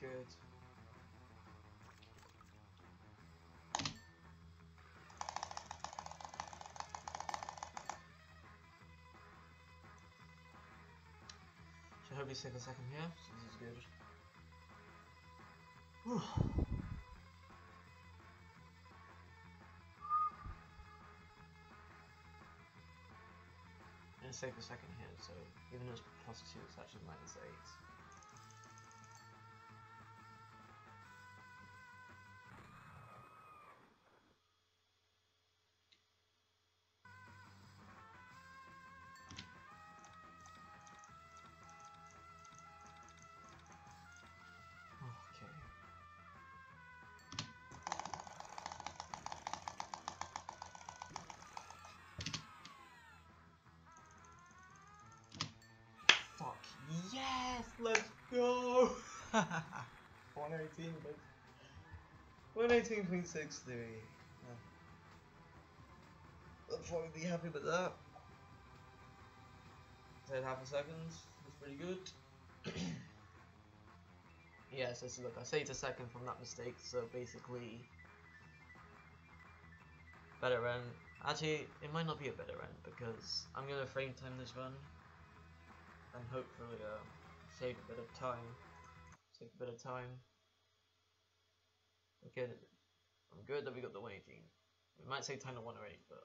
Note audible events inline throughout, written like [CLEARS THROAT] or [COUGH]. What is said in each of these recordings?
good. Should you save a second here. So this is good. Whew. Let's take a second here, so even though it's plus 2, it's actually minus 8. Yes, let's go. [LAUGHS] 118, but 118.63. I'll probably be happy with that. Said half a second. That's pretty good. [CLEARS THROAT] yeah, so, so look, I saved a second from that mistake, so basically better run. Actually, it might not be a better run because I'm gonna frame time this run hopefully uh, save a bit of time. Save a bit of time. Okay, I'm good that we got the 118. We might save time to 108, but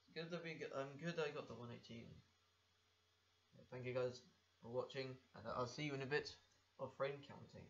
it's good that we. I'm good that I got the 118. Thank you guys for watching, and I'll see you in a bit of frame counting.